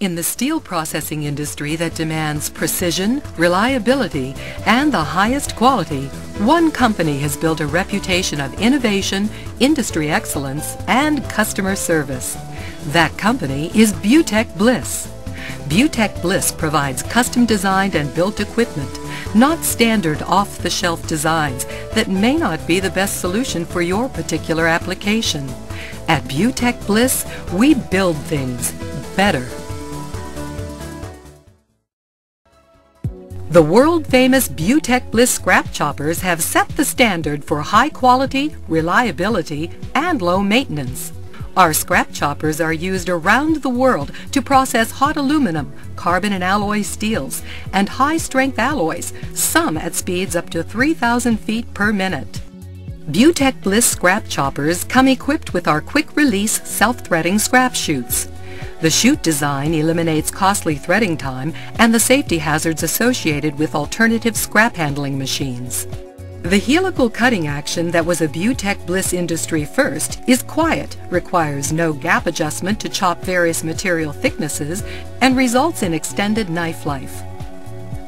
In the steel processing industry that demands precision, reliability, and the highest quality, one company has built a reputation of innovation, industry excellence, and customer service. That company is Butech Bliss. Butech Bliss provides custom designed and built equipment, not standard off-the-shelf designs that may not be the best solution for your particular application. At Butech Bliss, we build things better. The world-famous Butech Bliss scrap choppers have set the standard for high quality, reliability, and low maintenance. Our scrap choppers are used around the world to process hot aluminum, carbon and alloy steels, and high-strength alloys, some at speeds up to 3,000 feet per minute. Butech Bliss scrap choppers come equipped with our quick-release self-threading scrap chutes. The chute design eliminates costly threading time and the safety hazards associated with alternative scrap handling machines. The helical cutting action that was a Butech Bliss industry first is quiet, requires no gap adjustment to chop various material thicknesses, and results in extended knife life.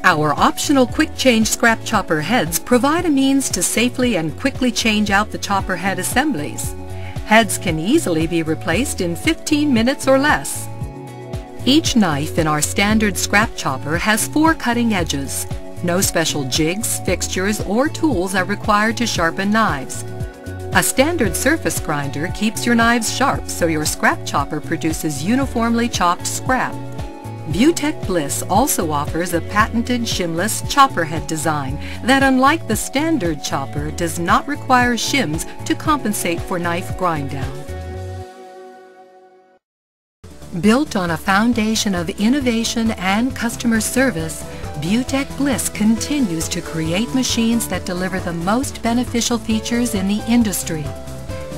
Our optional quick change scrap chopper heads provide a means to safely and quickly change out the chopper head assemblies. Heads can easily be replaced in 15 minutes or less. Each knife in our standard scrap chopper has four cutting edges. No special jigs, fixtures, or tools are required to sharpen knives. A standard surface grinder keeps your knives sharp so your scrap chopper produces uniformly chopped scrap. Butech Bliss also offers a patented shimless chopper head design that unlike the standard chopper does not require shims to compensate for knife grind down. Built on a foundation of innovation and customer service, Butech Bliss continues to create machines that deliver the most beneficial features in the industry.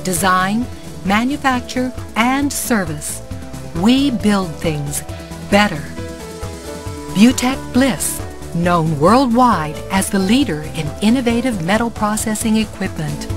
Design, manufacture, and service. We build things better. Butech Bliss, known worldwide as the leader in innovative metal processing equipment.